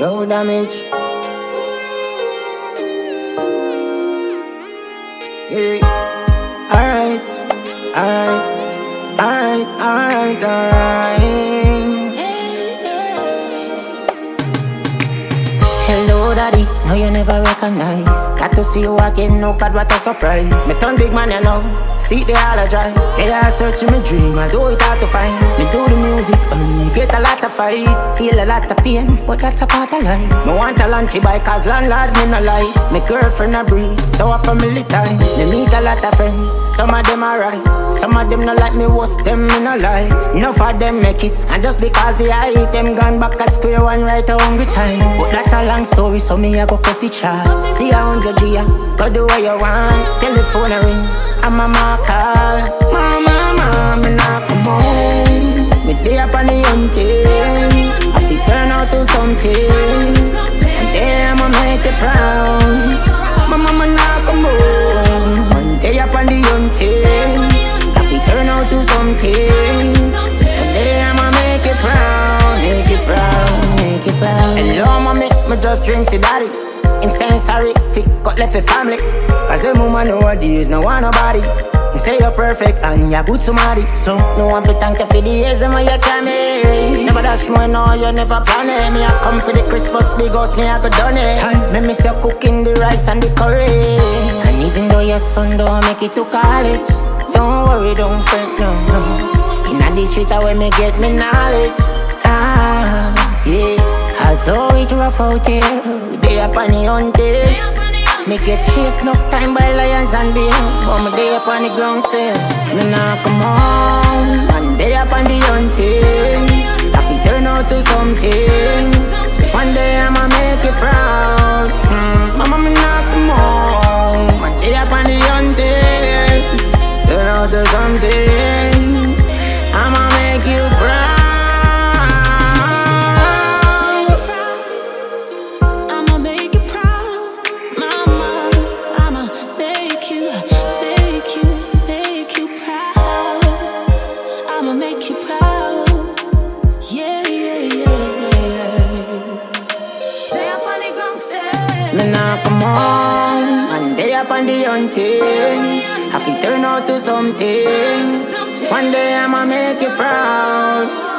Yo, damage. Yeah. Alright, alright, alright, alright, alright. Hello, daddy. No, you never recognize. Got to see you again. No, God, what a surprise. Me turn big man, you know. See the all I drive. They are searching my dream. I do it hard to find. Me do the music and me get a lot of fight. Feel a lot of pain, but that's a part of life. Me want a land to buy, cause landlord me no lie. Me girlfriend a breeze, so a family time. Me meet a lot of friends. Some of them are right. Some of them no like me, worse them me no lie. Enough of them make it, and just because they hype them gone back a square one right a hungry time. But that's a long story, so me I go cut it short. See a hundred G, go do what you want. Telephone a ring, and mama call. Mama, mama, me not come home. Me day up on the hunting. I fi turn out to something. One day I'ma make it proud. My mama not come home. One day up on the hunting. I fi turn out to something. One day I'ma make it proud, make it proud, make it proud. Hello, mommy, me just dream see daddy. Him saying sorry, fi cut left for family. Cause the woman nowadays no want nobody. Him say you're perfect and you're good to marry. So no one fi thank you for the years and you carry. Never dash more, no, you never plan it. Me I come for the Christmas big house, me I go done it. And me miss you cooking the rice and the curry. And even though your son don't make it to college, don't worry, don't fret, no, no. Inna the street, I where me get me knowledge. Ah, yeah. Although it rough out here, they up on the hunting. Me get chased enough time by lions and bears, but me day up on the ground still. Me nah come on, one day up on the on, one day up on the hunting. I fi turn out to something. One day I'ma make you proud.